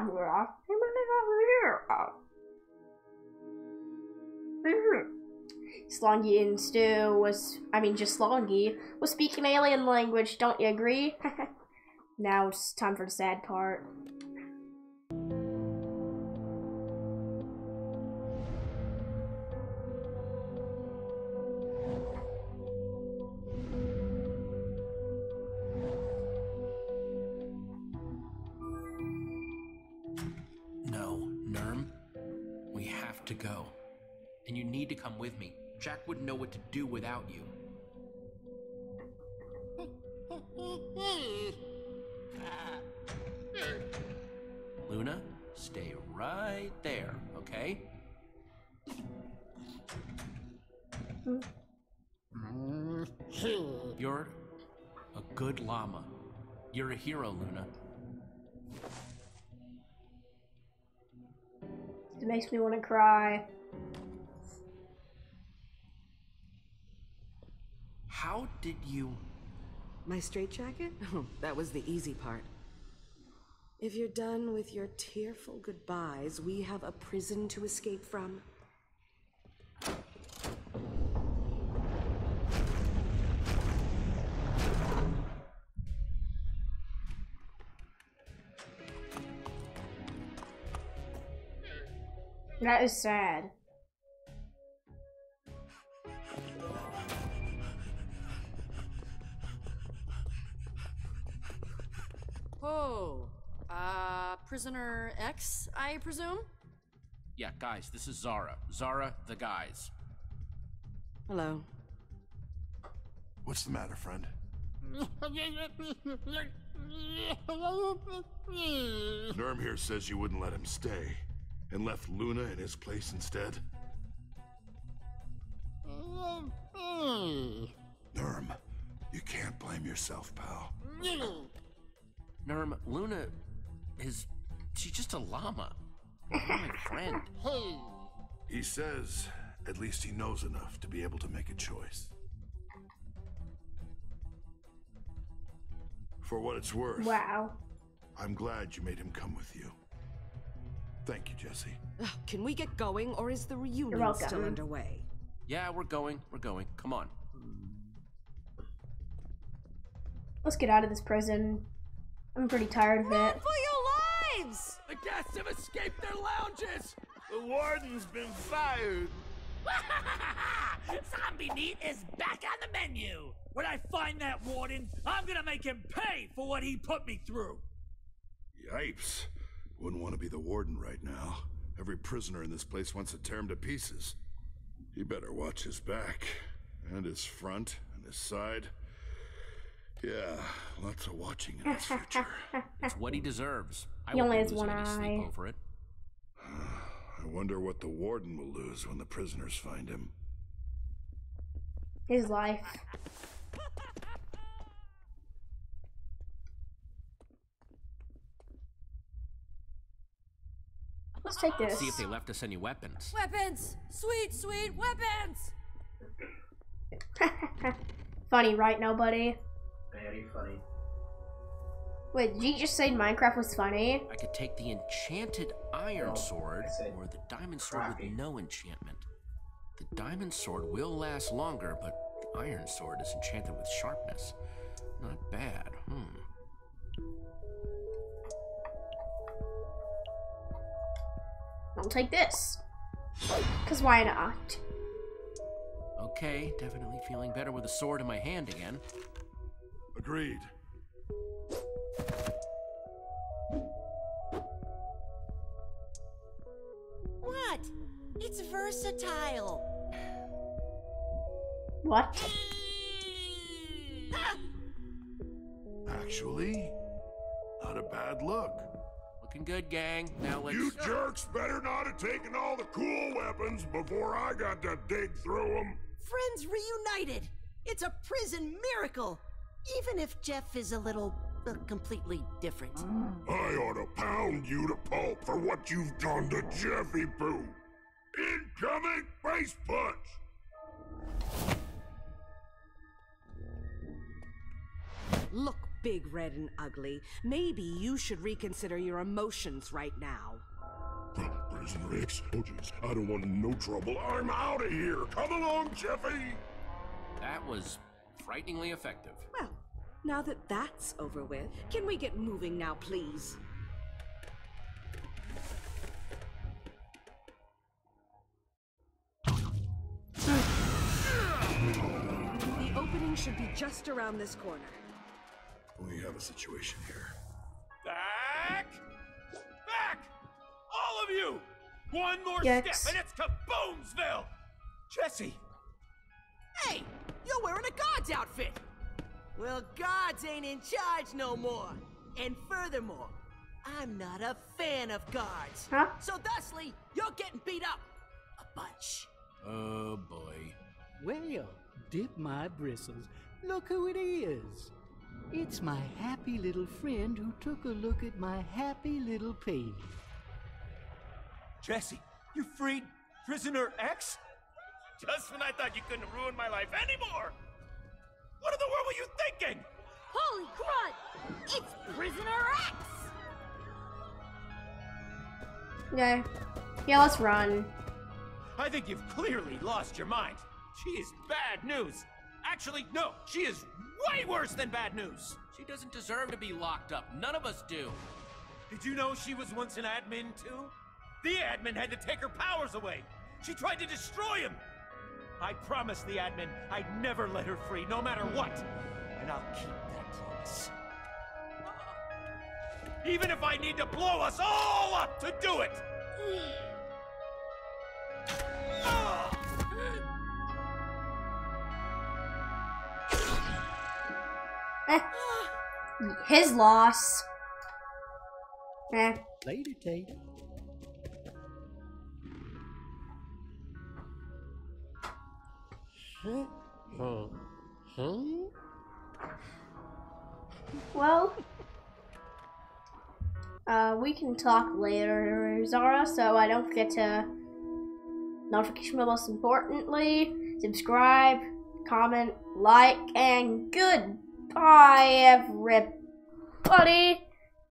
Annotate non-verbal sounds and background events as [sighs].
camera. Slongi and Stew was, I mean, just Slongi was speaking alien language. Don't you agree? [laughs] now it's time for the sad part. To go. And you need to come with me. Jack wouldn't know what to do without you. Luna, stay right there, okay? You're a good llama. You're a hero, Luna. It makes me want to cry. How did you. My straitjacket? [laughs] Oh, that was the easy part. If you're done with your tearful goodbyes, we have a prison to escape from. That is sad. Oh, uh, prisoner X, I presume? Yeah, guys, this is Xara. Xara, the guys. Hello. What's the matter, friend? [laughs] Nurm here says you wouldn't let him stay and left Luna in his place instead. Um, hmm. Nurm, you can't blame yourself, pal. [clears throat] Nurm, Luna is. She's just a llama. My [laughs] friend. He says at least he knows enough to be able to make a choice. For what it's worth, Wow. I'm glad you made him come with you. Thank you, Jesse. Can we get going, or is the reunion still underway? Yeah, we're going. We're going. Come on. Let's get out of this prison. I'm pretty tired of it. For your lives! The guests have escaped their lounges! The warden's been fired. [laughs] Zombie meat is back on the menu. When I find that warden, I'm gonna make him pay for what he put me through. Yipes. Wouldn't want to be the warden right now. Every prisoner in this place wants to tear him to pieces. He better watch his back, and his front, and his side. Yeah, lots of watching in his future. [laughs] It's what he deserves. I He won't only be has losing one any sleep over it. [sighs] I wonder what the warden will lose when the prisoners find him. His life. [laughs] Let's take this. See if they left us any weapons. Weapons! Sweet, sweet weapons! [laughs] funny, right, nobody? Very funny. Wait, did you just say Minecraft was funny? I could take the enchanted iron No, sword or the diamond sword crappy. with no enchantment. The diamond sword will last longer, but the iron sword is enchanted with sharpness. Not bad. Hmm. I'll take this. Cause why not? Okay, definitely feeling better with a sword in my hand again. Agreed. What? It's versatile. What? [laughs] Actually, not a bad look. Looking good, gang. Now let's. You jerks better not have taken all the cool weapons before I got to dig through them. Friends reunited. It's a prison miracle. Even if Jeff is a little uh, completely different. I ought to pound you to pulp for what you've done to Jeffy Pooh. Incoming face punch! Look, big, red, and ugly. Maybe you should reconsider your emotions right now. Prisoner X. Oh, jeez. I don't want no trouble. I'm out of here. Come along, Jeffy. That was frighteningly effective. Well, now that that's over with, can we get moving now, please? The opening should be just around this corner. We have a situation here. Back! Back! All of you! One more Yikes. step and it's kaboomsville! Jesse! Hey, you're wearing a guard's outfit. Well, guards ain't in charge no more. And furthermore, I'm not a fan of guards. Huh? So thusly, you're getting beat up. A bunch. Oh boy. Well, dip my bristles. Look who it is. It's my happy little friend who took a look at my happy little pig. Jesse, you freed prisoner X? Just when I thought you couldn't ruin my life anymore! What in the world were you thinking? Holy crud! It's Prisoner X! Okay. Yeah, let's run. I think you've clearly lost your mind. She is bad news. Actually, no, she is way worse than bad news. She doesn't deserve to be locked up. None of us do. Did you know she was once an admin too? The admin had to take her powers away. She tried to destroy him. I promised the admin I'd never let her free, no matter what. And I'll keep that promise. Even if I need to blow us all up to do it! His loss. Eh. Later, Tater. Well, uh, we can talk later, Xara. So I don't forget to notification bell. Most importantly, subscribe, comment, like, and goodbye, everybody buddy.